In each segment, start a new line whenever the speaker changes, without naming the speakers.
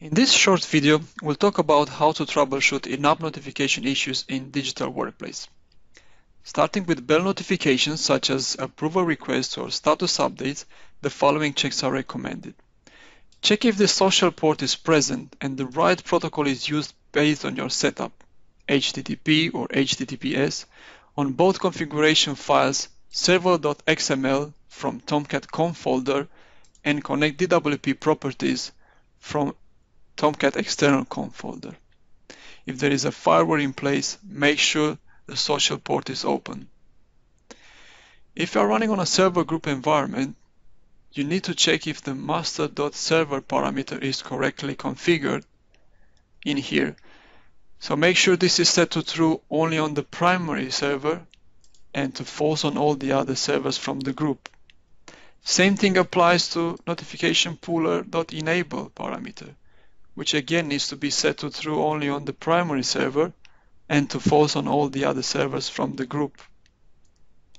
In this short video, we'll talk about how to troubleshoot in-app notification issues in Digital Workplace. Starting with bell notifications such as approval requests or status updates, the following checks are recommended. Check if the social port is present and the right protocol is used based on your setup, HTTP or HTTPS, on both configuration files server.xml from Tomcat conf folder and connect DWP properties from Tomcat external conf folder. If there is a firewall in place, make sure the social port is open. If you are running on a server group environment, you need to check if the master.server parameter is correctly configured in here. So make sure this is set to true only on the primary server and to false on all the other servers from the group. Same thing applies to notification poller.enable parameter, which again needs to be set to true only on the primary server and to false on all the other servers from the group.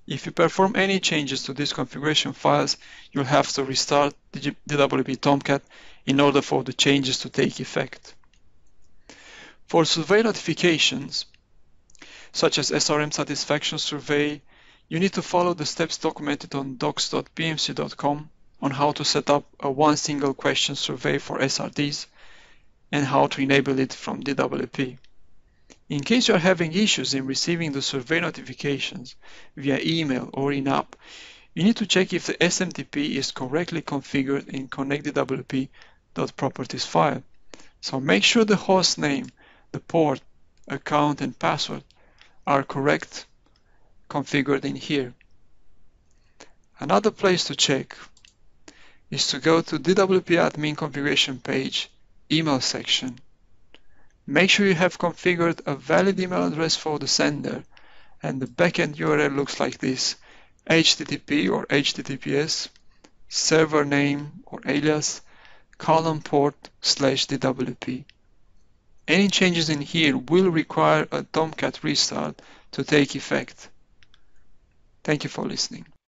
If you perform any changes to these configuration files, you'll have to restart the DWP Tomcat in order for the changes to take effect. For survey notifications, such as SRM satisfaction survey, you need to follow the steps documented on docs.bmc.com on how to set up a one single question survey for SRDs and how to enable it from DWP. In case you are having issues in receiving the survey notifications via email or in-app, you need to check if the SMTP is correctly configured in connectdwp.properties file. So make sure the host name, the port, account and password are correct configured in here. Another place to check is to go to DWP admin configuration page, email section Make sure you have configured a valid email address for the sender and the backend URL looks like this http or https server name or alias colon port slash dwp. Any changes in here will require a Tomcat restart to take effect. Thank you for listening.